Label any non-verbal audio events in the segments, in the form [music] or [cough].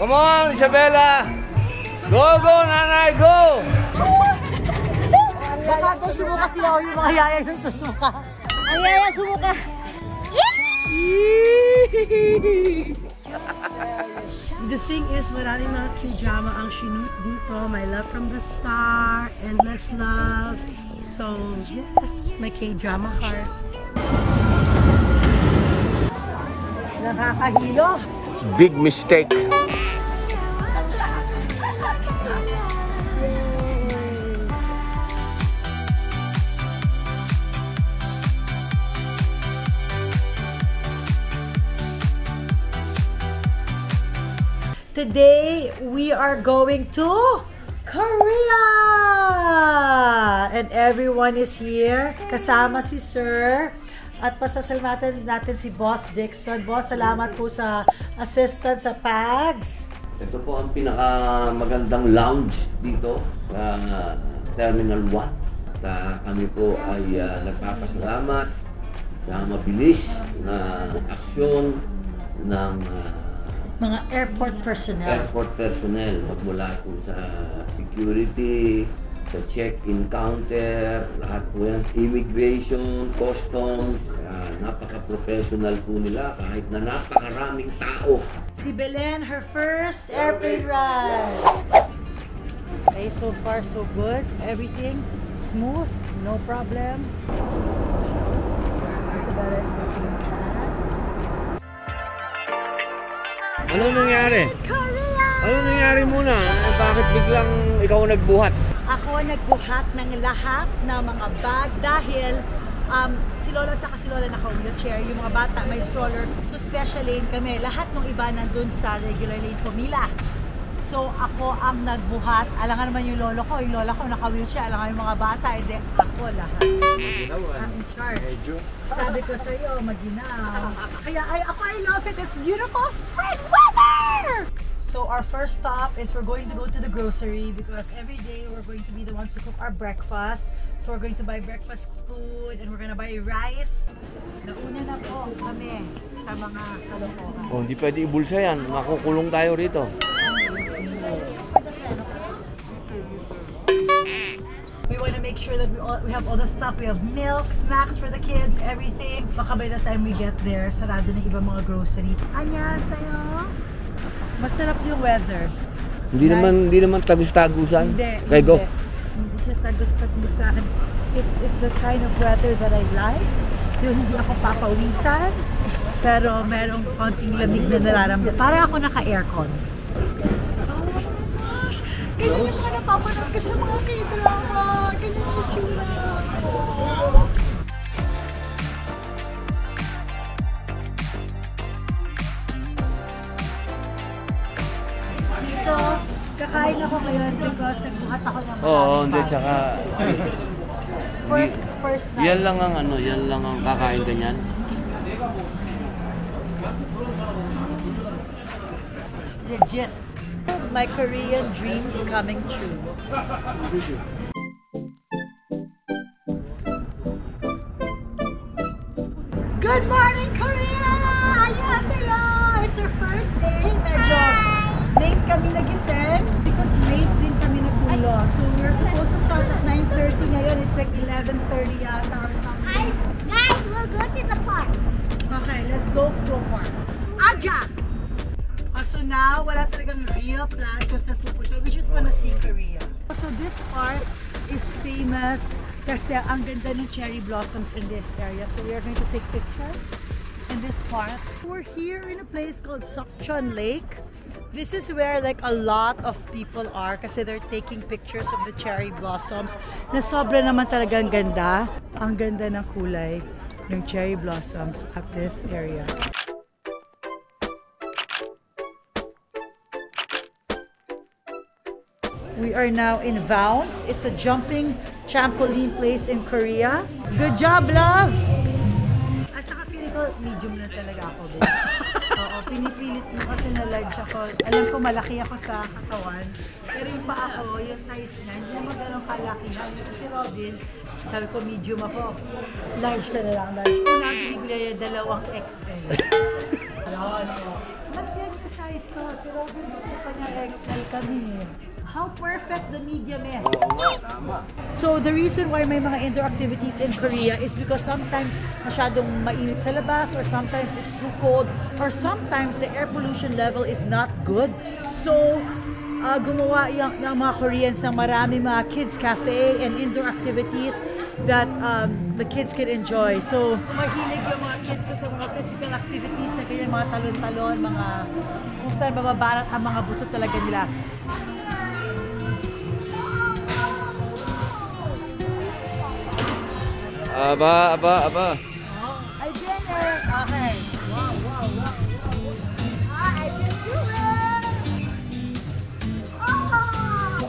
Come on, Isabella! Go, go, nanay, go! Baka kung sumuka si Yao yung mga yaya yung susuka. Ang yaya sumuka. [laughs] The thing is, maraming mga K-drama ang shoot dito. My Love from the Star, Endless Love. So, yes, my K-drama heart. Nakakahilo. Big mistake. Today, we are going to Korea! And everyone is here. Kasama si Sir. At pasasalamatan natin si Boss Dixon. Boss, salamat po sa assistance sa PAGS. Ito po ang pinakamagandang lounge dito sa Terminal 1. At ah, kami po ay ah, nagpapasalamat sa mabilis na aksyon ng ah, Mga airport personnel. airport personnel magmula po sa security, sa check-in counter, lahat po yan, immigration, customs, ah, napaka-professional po nila kahit na napakaraming tao. Si Belen, her first airplane ride. Okay, so far so good. Everything smooth, no problem. Isabella is making cat. Ano nangyari? Korea! Ano nangyari muna? Bakit biglang ikaw nagbuhat? Ako nagbuhat ng lahat ng mga bag dahil um, si Lola at saka si Lola naka-wheelchair. Yung mga bata may stroller. So special lane kami. Lahat ng iba nandun sa regular lane pumila. So ako ang nagbuhat. Alangan naman yung lolo ko. Yung lola ko naka-wheelchair. Alangan yung mga bata. Hindi, ako lahat. I'm in charge. Sabi ko sa iyo, maginaw. Kaya ay, ako I love it. It's beautiful spring weather! So our first stop is we're going to go to the grocery because every day we're going to be the ones to cook our breakfast. So we're going to buy breakfast food and we're gonna buy rice. Nauna na po kami sa mga kalokohan. Oh, hindi pwede ibulsa yan. Makukulong tayo rito. We want to make sure that we, all, we have all the stuff. We have milk, snacks for the kids, everything. Baka by the time we get there, sarado na ibang mga grocery. Anya, sa'yo? Masarap yung weather. Hindi Nice. naman hindi naman tagus-tagusan. Hindi, Kay go. hindi. Siya tagos-tagos sa akin. It's, it's the kind of weather that I like. Yung hindi ako papawisan, pero merong konting lamig na nararamdaman. Para ako naka-aircon. Oh! Ganyan yung mga napapanood ko sa mga k-drama. Ganyan yung itsura. Dito, kakain ako ngayon because nagbuhat ako ng Oo, hindi tsaka [laughs] First, first night. yan lang ang ano, yan lang ang kakain ganyan. Legit. My Korean dreams coming true. Real plan saan pupunta. We just wanna see Korea. So this park is famous kasi ang ganda ng cherry blossoms in this area. So we are going to take pictures in this park. We're here in a place called Sokchon Lake. This is where like a lot of people are kasi they're taking pictures of the cherry blossoms na sobra naman talagang ganda. Ang ganda ng kulay ng cherry blossoms at this area. We are now in Vounce. It's a jumping trampoline place in Korea. Good job, love! At saka feeling ko, medium na talaga ako. [laughs] Oo, pinipilit mo kasi na large ako. Alam ko malaki ako sa katawan. Pero yung pa ako, yung size niya, hindi naman ganun kalaki. Kasi Robin, sabi ko medium ako. Large ka na lang, large. Una, binibili niya dalawang XL. [laughs] Yan, oh. Mas yan yung size ko. Si Robin gusto pa niya XL kami. How perfect the nga, tama. So the reason why may mga indoor activities in Korea is because sometimes masyadong mainit sa labas or sometimes it's too cold or sometimes the air pollution level is not good. So uh, gumawa yung, ng mga Koreans ng marami mga kids cafe and indoor activities that um, the kids can enjoy. So mahilig yung mga kids ko sa mga physical activities na ganyan, mga talon-talon, mga kung saan mababarat ang mga buto talaga nila. Aba, aba, aba. Ay, Jenner! Okay. Wow, wow, wow. I can do it. Oh.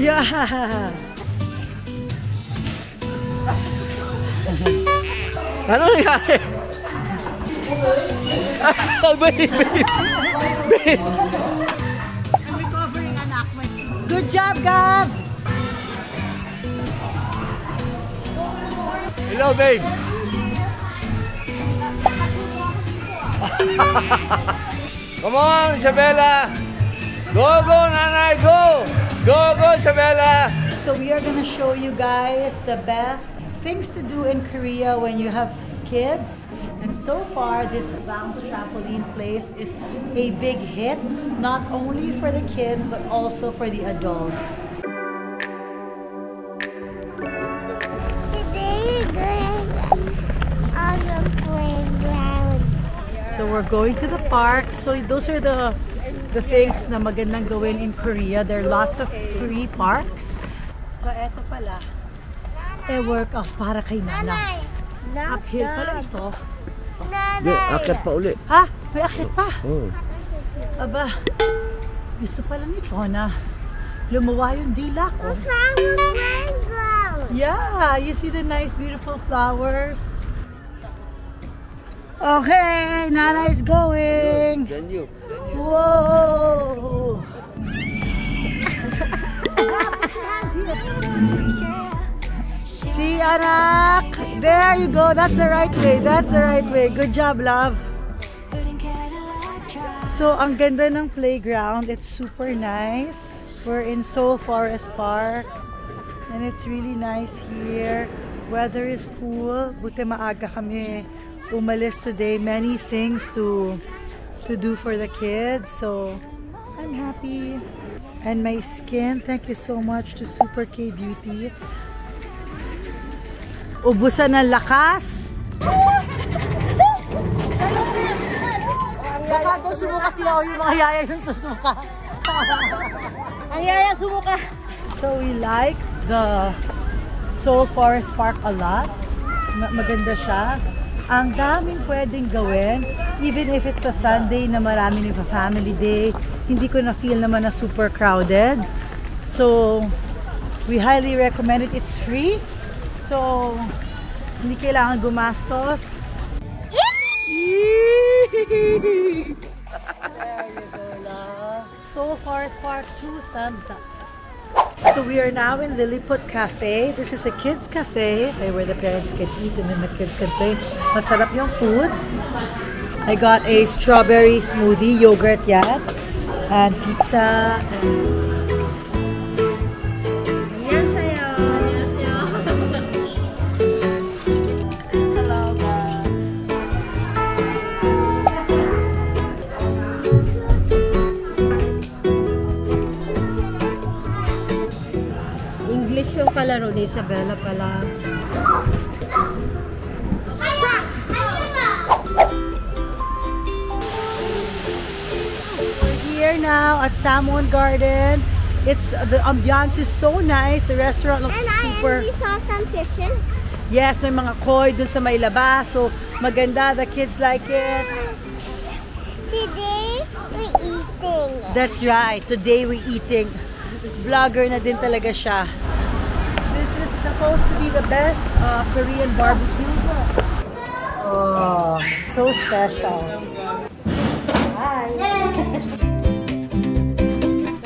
Yeah! Ano nangyari? Ah, baby! Mo. Good job, Gab! Hello, babe! [laughs] Come on, Isabella! Go, go, nanay, go! Go, go, Isabella! So we are gonna show you guys the best things to do in Korea when you have kids. And so far, this bounce trampoline place is a big hit, not only for the kids, but also for the adults. So we're going to the park. So those are the the things na magandang gawin in Korea. There are lots of free parks. So eto pala, a workout para kay Nana. Uphill pala ito. Nanay. pa uli. Ha? May akit pa. Oh. Aba, gusto pala nito na lumuwa yung dila ko. Yeah, you see the nice beautiful flowers. Okay, Nana is going. Then you. Whoa! [laughs] See, anak! There you go. That's the right way. That's the right way. Good job, love. So, ang ganda ng playground. It's super nice. We're in Seoul Forest Park. And it's really nice here. Weather is cool. Buti maaga kami umalis today. Many things to to do for the kids. So, I'm happy. And my skin, thank you so much to Super K Beauty. Ubusan ng lakas. Baka daw sumuka sila o yung mga yaya yung susuka. Ang yaya sumuka. So we like the Seoul Forest Park a lot. Ma- maganda siya. Ang daming pwedeng gawin. Even if it's a Sunday na marami ng family day, hindi ko na feel naman na super crowded. So, we highly recommend it. It's free. So, hindi kailangan gumastos. love. Seoul [laughs] Forest Park, two thumbs up. So we are now in Lilliput Cafe. This is a kids cafe where the parents can eat and then the kids can play. Masarap yung food. I got a strawberry smoothie, yogurt yan, and pizza. Hello, Isabella pala. We're here now at Salmon Garden. It's the ambiance is so nice. The restaurant looks And I super. we saw some fishes. Yes, may mga koi dun sa may labas. So maganda. The kids like it. Today we're eating. That's right. Today we eating. Vlogger na din talaga siya. Supposed to be the best uh, Korean barbecue. Oh, so special.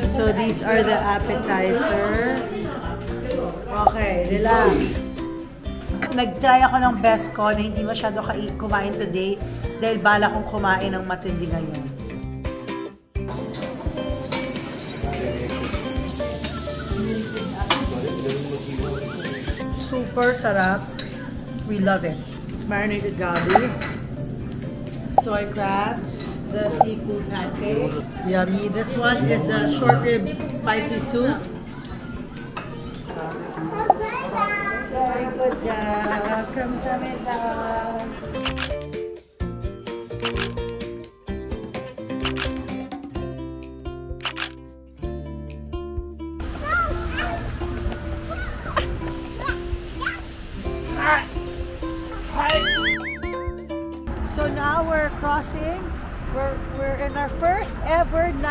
So these are the appetizer. Okay, relax. nag-try ako ng best ko na hindi masyado kumain today dahil bala kong kumain ng matindi ngayon. Super sarap. We love it. It's marinated gabi, soy crab, the seafood pancake. Yummy. This one is the short rib spicy soup. Very good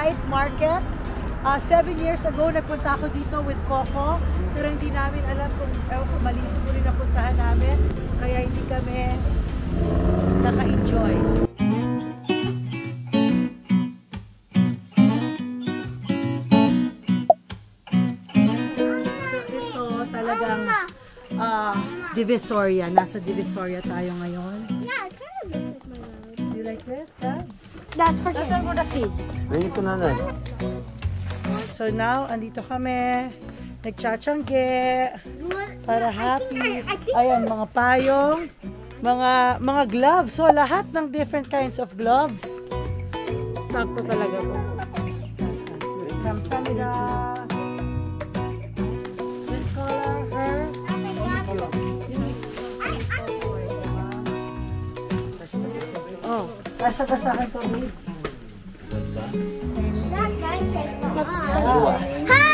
night market. Uh, seven years ago, nagpunta ako dito with Coco. Pero hindi namin alam kung, ewan ko, mali siguro napuntahan namin. Kaya hindi kami naka-enjoy. So ito talagang ah, Divisoria. Nasa Divisoria tayo ngayon. That's for kids. Ngayon ko nanay. So now, andito kami. Nagtsatsyangge. Para happy. Ayan, mga payong. Mga mga gloves. So, lahat ng different kinds of gloves. Sakto talaga po. Kamsamida. This Asa ka sa akin! Hi!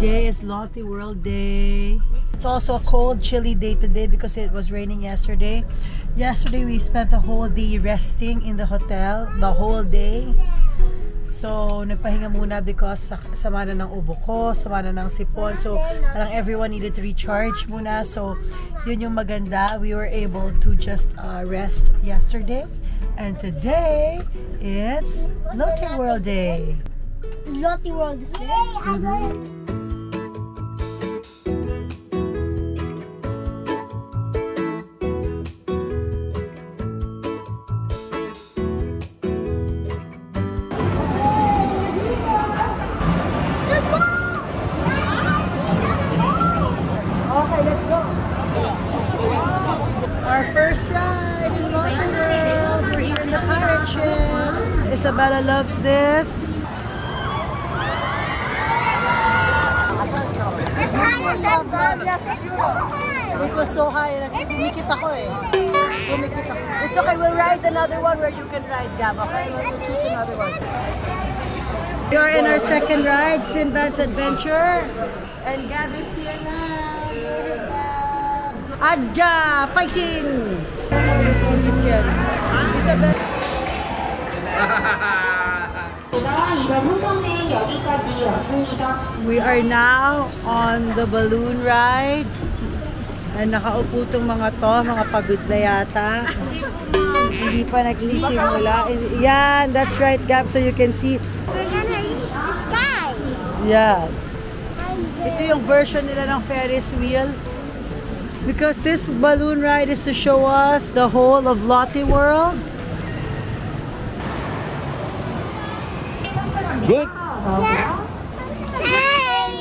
Today is Lottie World Day. It's also a cold, chilly day today because it was raining yesterday. Yesterday we spent the whole day resting in the hotel, the whole day. So, nagpahinga muna because sa- sama na ng ubo ko, sama na ng sipon. So, parang everyone needed to recharge muna. So, yun yung maganda. We were able to just uh, rest yesterday. And today, it's Lottie World Day. Lottie World is there. Okay, Loves this. It's higher than Bubbles. It's so high. It was so high. Kumikit ako eh. Ako. It's okay. We'll ride another one where you can ride, Gab. Okay? We'll choose another one. We are in our second ride, Sinbad's Adventure. And Gab is here now. Adja! Fighting! He's here. Isabel. [laughs] We are now on the balloon ride. And nakaupo tong mga to, mga pagod na yata. Hindi pa nagsisimula. Yan, that's right, Gab. So you can see, We're gonna reach the sky. yeah. Ito yung version nila ng Ferris wheel. Because this balloon ride is to show us the whole of Lottie World. Good. Hey!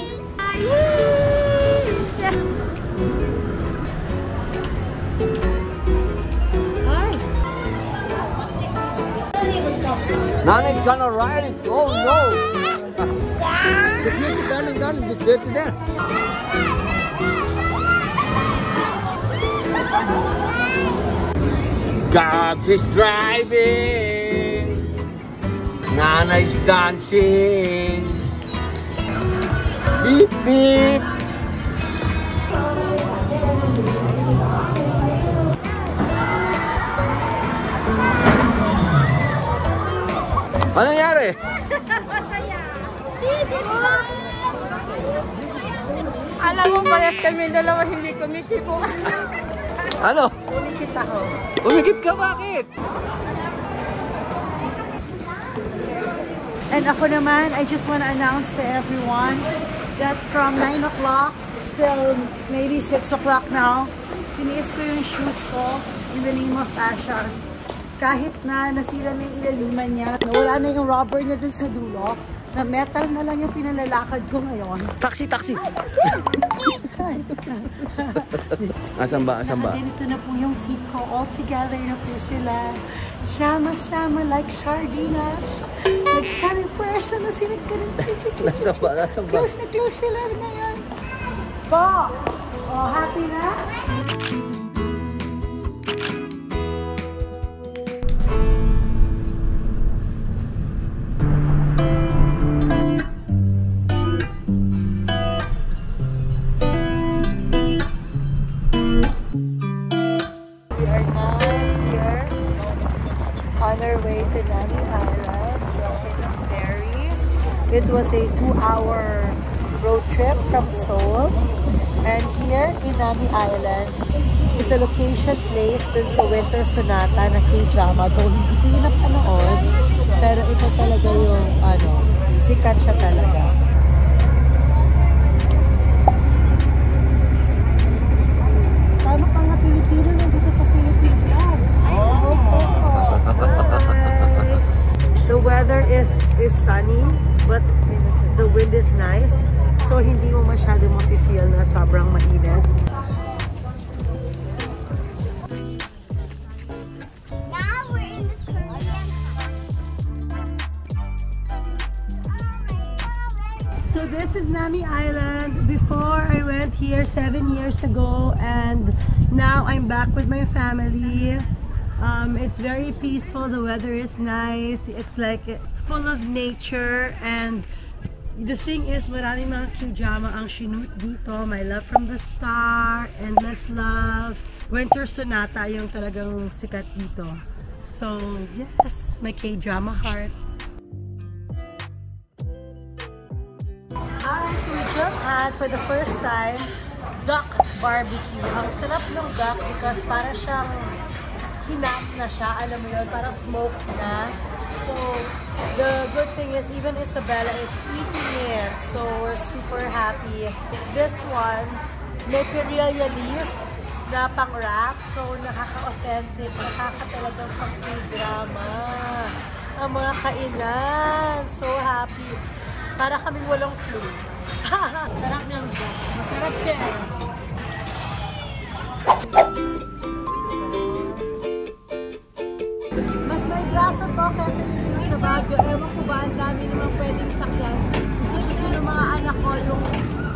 Nanay's gonna ride it. Oh no. Sit here, sit, darling, darling. It's dirty there. Gabs is driving. Nanay's dancing. Beep, beep. Ano nangyari? Masaya! [laughs] Alam mo, parehas kami dalawa hindi kumikibo. Ano? Umikit ako. Umikit ka bakit? And ako naman, I just want to announce to everyone that from 9 o'clock till maybe 6 o'clock now, tiniis ko yung shoes ko in the name of fashion. Kahit na nasira na yung ilaliman niya, nawala na yung rubber niya dun sa dulo, na metal na lang yung pinalalakad ko ngayon. Taxi, taxi. [laughs] Asan ba? Asan ba? Nakaganito na po yung feet ko. All together na po sila. Sama-sama like sardinas. Like sabi pwersa na sila ganun. Nasaan ba? Nasaan ba? Close na close sila ngayon. Po! Oh, happy na? We are now here on our way to Nami It was a two-hour road trip from Seoul. And here in Nami Island is a location place dun sa Winter Sonata na K-drama. Though hindi ko yun napanood, pero ito talaga yung ano, sikat siya talaga. Is sunny, but the wind is nice. So hindi mo masyado mafe-feel na sobrang mainit. Now we're in this So this is Nami Island. Before I went here seven years ago and now I'm back with my family. Um, it's very peaceful. The weather is nice. It's like full of nature and the thing is maraming mga K-drama ang shoot dito. My Love from the Star, Endless Love, Winter Sonata yung talagang sikat dito. So yes, my K-drama heart. Ah, so we just had for the first time duck barbecue. Ang sarap ng duck because para siyang hinap na siya, alam mo yun, parang smoked na. So, the good thing is even Isabella is eating it. So, we're super happy. This one, may perilla leaf na pang-wrap. So, nakaka-authentic. Nakaka-talagang pang-drama. Ang mga kainan. So happy. Para kaming walang flu. [laughs] Sarap ng. Masarap siya. Anak ko yung,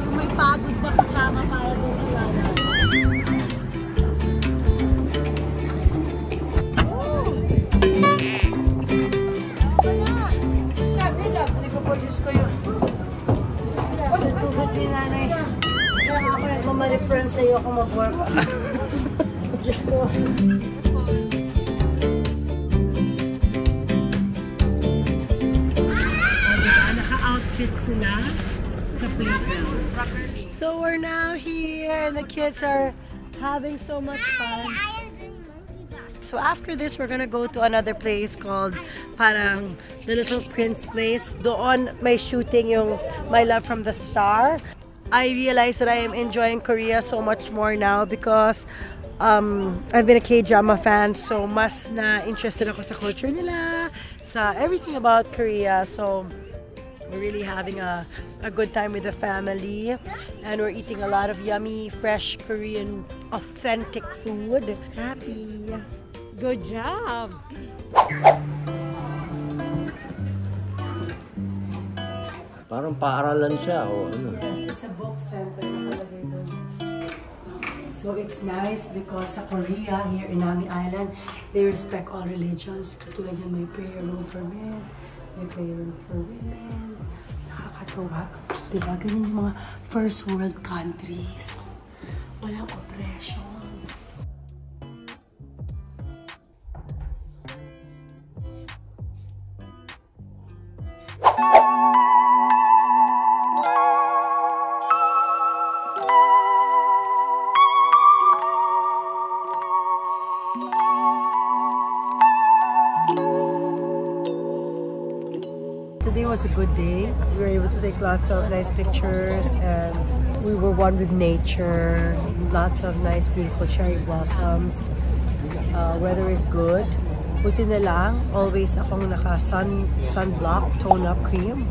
yung may pagod na kasama para doon sa lana. Nagmamaripran sa'yo ako mag-work. Diyos ko. Naka-outfit sila sa playground. So we're now here and the kids are having so much fun. So after this, we're gonna go to another place called parang the Little Prince Place. Doon may shooting yung My Love from the Star. I realize that I am enjoying Korea so much more now because um, I've been a K-drama fan so mas na interested ako sa culture nila, sa everything about Korea. So we're really having a, a good time with the family and we're eating a lot of yummy, fresh Korean authentic food. Happy! Good job! Parang paaralan siya o ano. Yes, it's a book center nakalagay doon. So it's nice because sa Korea, here in Nami Island, they respect all religions. Katulad yan, may prayer room for men, may prayer room for women. Nakakatuwa. Diba? Ganyan yung mga first world countries. Walang oppression. Good day. We were able to take lots of nice pictures and we were one with nature. Lots of nice, beautiful cherry blossoms. Uh, weather is good. Buti na lang, always akong naka-sun sunblock tone-up cream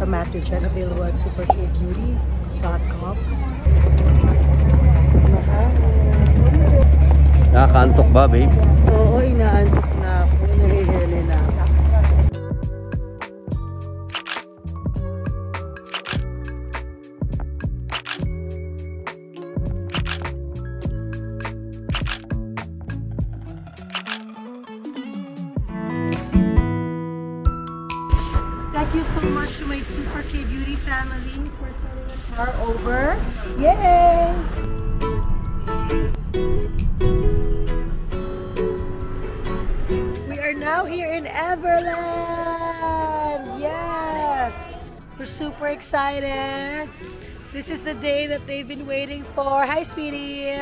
from Matrogen available at superkbeauty.com. Nakakantok ba, babe? Oo, inaantok Yay! We are now here in Everland! Yes! We're super excited. This is the day that they've been waiting for. Hi, sweetie!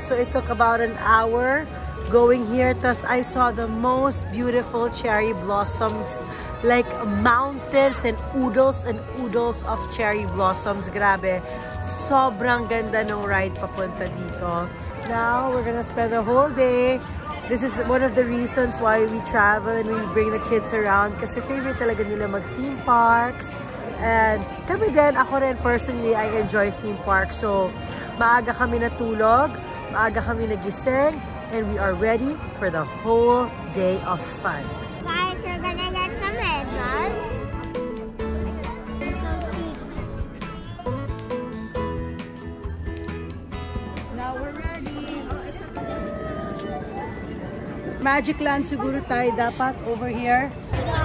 So it took about an hour going here. Thus, I saw the most beautiful cherry blossoms like mountains and oodles and oodles of cherry blossoms. Grabe. Sobrang ganda ng ride papunta dito. Now, we're gonna spend the whole day. This is one of the reasons why we travel and we bring the kids around kasi favorite talaga nila mag-theme parks. And kami din, ako rin personally, I enjoy theme parks. So, maaga kami natulog, maaga kami nagising, and we are ready for the whole day of fun. Guys, we're gonna get some red bugs. Now we're ready. Magic Land siguro tayo dapat over here.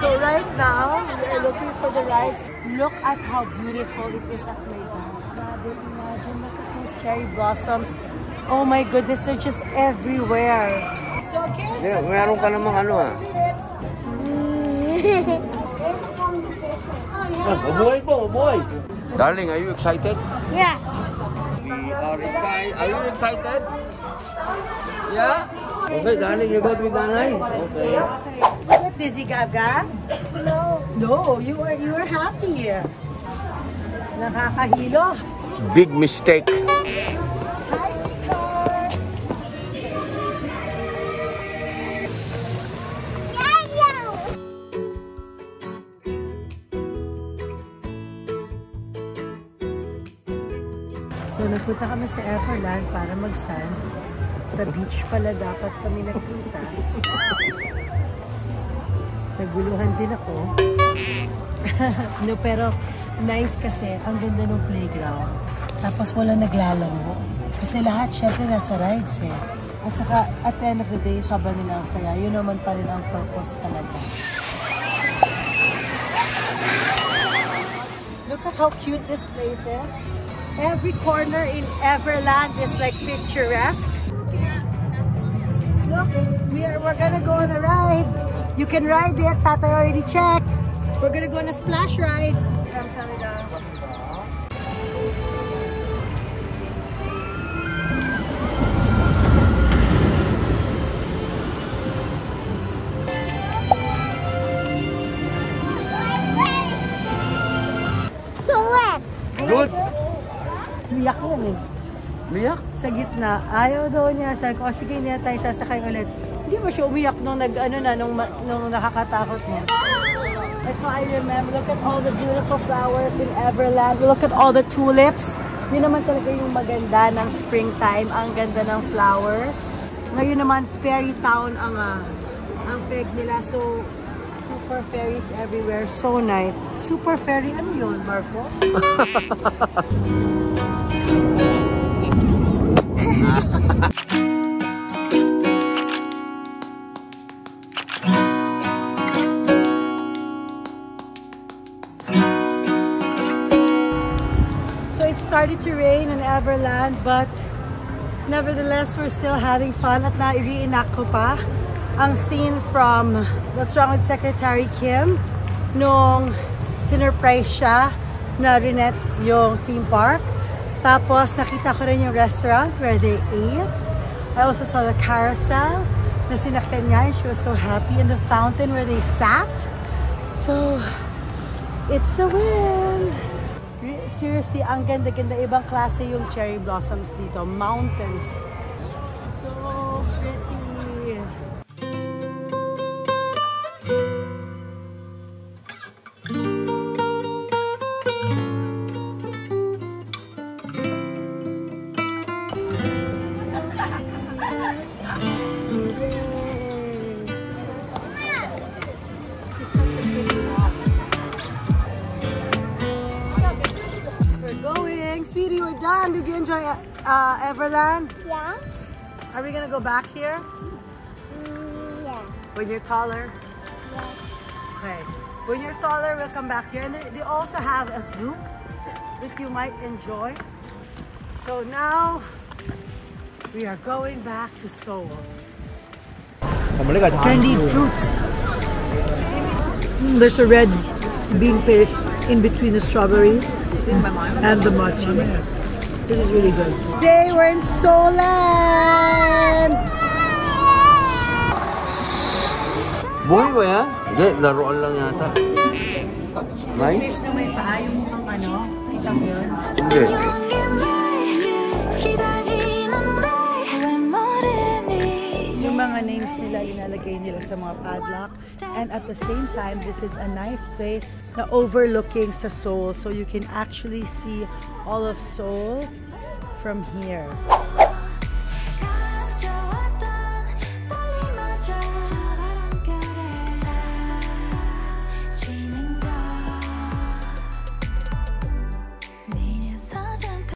So right now, we are looking for the rides. Look at how beautiful it is at Maydan. Grabe, imagine, look at those cherry blossoms. Oh my goodness, they're just everywhere. So kids, Yeah, let's meron go ka namang ano, ah. Ah, mabuhay po, mabuhay. Darling, are you excited? yeah. We are excited. Are you excited? Yeah? Okay, darling, you go with nanay. Okay. You get dizzy, Gaga? No. No, you are you are happy. Nakakahilo. Big mistake. So, nagpunta kami sa Everland para mag-sun. Sa beach pala dapat kami nagpunta. [laughs] Naguluhan din ako. [laughs] no, pero nice kasi. Ang ganda ng playground. Tapos wala naglalaro. Kasi lahat syempre nasa rides eh. At saka at the end of the day, sobrang nila ang saya. Yun naman pa rin ang purpose talaga. Look at how cute this place is. Every corner in Everland is like picturesque. Look, we are, we're gonna go on a ride. You can ride it. Tata already checked. We're gonna go on a splash ride. Kamsahamnida. So wet. Good. Umiyak yan eh. Miyak? Sa gitna, ayaw daw niya. Sabi ko, "Oh, sige niya tayo sasakay ulit. Hindi ba siya umiyak nung nag, ano na, nung, nung nakakatakot niya? Ito, I remember, look at all the beautiful flowers in Everland. Look at all the tulips. Yun naman talaga yung maganda ng springtime. Ang ganda ng flowers. Ngayon naman, fairy town ang, ah, ang peg nila. So, super fairies everywhere. So nice. Super fairy, ano yun, Marco? [laughs] [laughs] So it started to rain in Everland, but nevertheless, we're still having fun at na-reenact ko pa ang scene from What's Wrong with Secretary Kim nung sinurprise siya na Rinette yung theme park. Tapos nakita ko rin yung restaurant where they ate. I also saw the carousel na sinakyan niya and she was so happy and the fountain where they sat. So, It's a win! Seriously, ang ganda-ganda. Ibang klase yung cherry blossoms dito. Mountains. Done. Did uh, Everland? Yeah? Are we gonna go back here Mm, yeah. when you're taller? Okay. When you're taller, we'll come back here. And they, they also have a zoo that you might enjoy. So now we are going back to Seoul. Candied fruits. Mm, There's a red bean paste in between the strawberry and the mochi. This is really good. Today we're in Seoul Land! Buhay ba yan? Hindi, laruan lang yata. May? Fish na may paa yung mukhang ano. Kita mo yun? Hindi. Yung mga names nila inalagay nila sa mga padlock. And at the same time, this is a nice place na overlooking sa Seoul. So you can actually see all of Seoul from here.